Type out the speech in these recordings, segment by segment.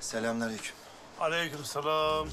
Selamünaleyküm. Aleykümselam.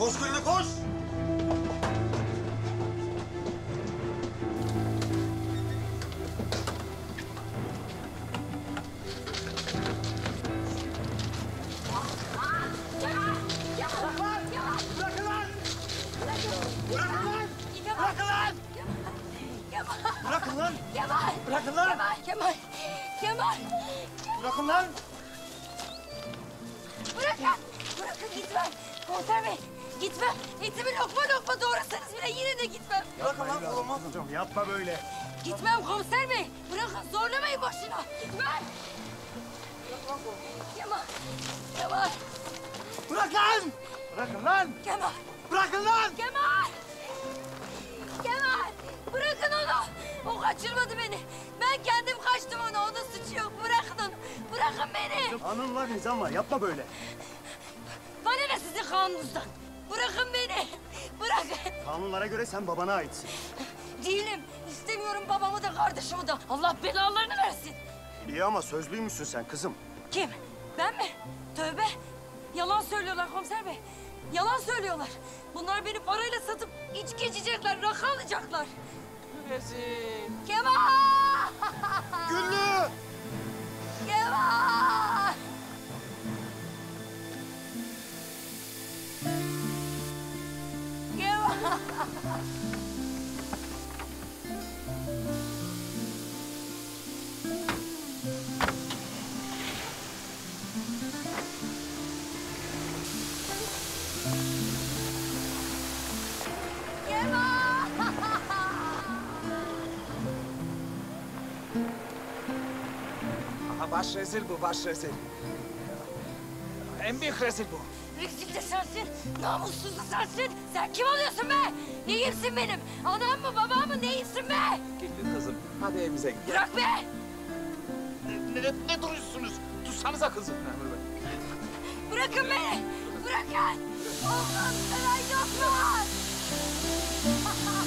Koş Gülüne koş. Bırakın lan! Kemal! Bırakın lan! Kemal! Kemal! Kemal! Bırakın lan! Bırakın! Bırakın gitmem! Komiser Bey! Gitmem! Etimi lokma lokma doğrasanız bile yine de gitmem. Bırakın lan kolumu. Hocam yapma böyle. Gitmem komiser bey! Bırakın zorlamayın boşuna! Gitmem! Kemal! Kemal! Bırakın! Bırakın lan! Kemal! Bırakın lan! Kemal! Kemal! Bırakın onu! O kaçırmadı beni. Ben kendim kaçtım ona. Onun suçu yok. Bırakın onu. Bırakın beni. Kanun var, nizam var. Yapma böyle. Bana ne sizin kanununuzdan? Bırakın beni. Bırakın. Kanunlara göre sen babana aitsin. Değilim. İstemiyorum babamı da kardeşimi de. Allah belalarını versin. İyi ama sözlüymüşsün sen kızım. Kim? Ben mi? Tövbe. Yalan söylüyorlar komiser bey. Yalan söylüyorlar. Bunlar beni parayla satıp içki içecekler, rakı alacaklar. Rezil. Kemal! Güllü! Aha baş rezil bu, baş rezil. En büyük rezil bu. Rezil de sensin, namussuz da sensin. Sen kim oluyorsun be? Neyimsin benim? Anam mı, babam mı, neyimsin be? Gülbin kızım, hadi evimize gidelim. Bırak be! Ne, ne, ne duruyorsunuz? Tutsanıza kızım. Bırakın beni! Bırakın! Allah'ım seven yoklar!